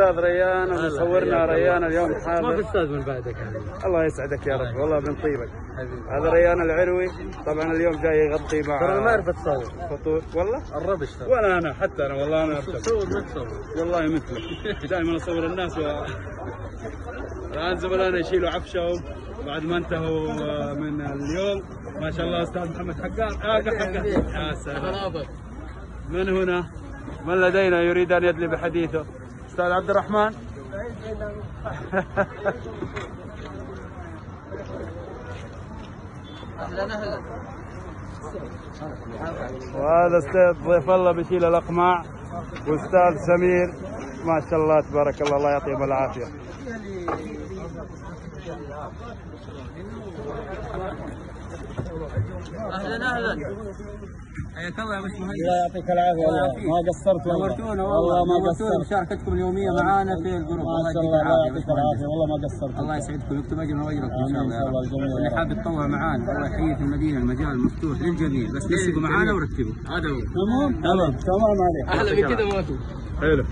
أستاذ ريان ومصورنا ريان اليوم ما في حاضر أستاذ من بعدك يعني الله يسعدك يا رب والله من طيبك. هذا ريان العروي. طبعا اليوم جاي يغطي مع ترى ما أعرف أتصور. فطور والله؟ الربش ترى. ولا أنا حتى أنا والله أنا. تصور ما تصور. والله مثلك. دائما أصور الناس و... الآن زملائنا يشيلوا عفشهم بعد ما انتهوا من اليوم. ما شاء الله أستاذ محمد حقار آه حقار يا سلام. من هنا؟ من لدينا يريد أن يدلي بحديثه؟ أستاذ عبد الرحمن؟ أهلا أهلا وهذا أستاذ ضيف الله بيشيل الأقماع وأستاذ سمير. ما شاء الله تبارك الله الله يعطيهم العافية. أهلا أهلا. حياك الله يا باش مهندس الله يعطيك العافية. والله ما قصرت نورتونا والله. ما نورتونا قصرت بمشاركتكم اليومية. معانا في الجروب. ما شاء الله. الله يعطيك العافية. والله ما قصرت الله يسعدكم. ويكتب أجرنا وأجركم إن شاء الله. اللي حاب يتطوع معانا الله يحيي في المدينة المجال مفتوح للجميع. بس نسقوا معانا ورتبوا. هذا هو. تمام. تمام. تمام عليك. أحلى من كذا ما في حلو.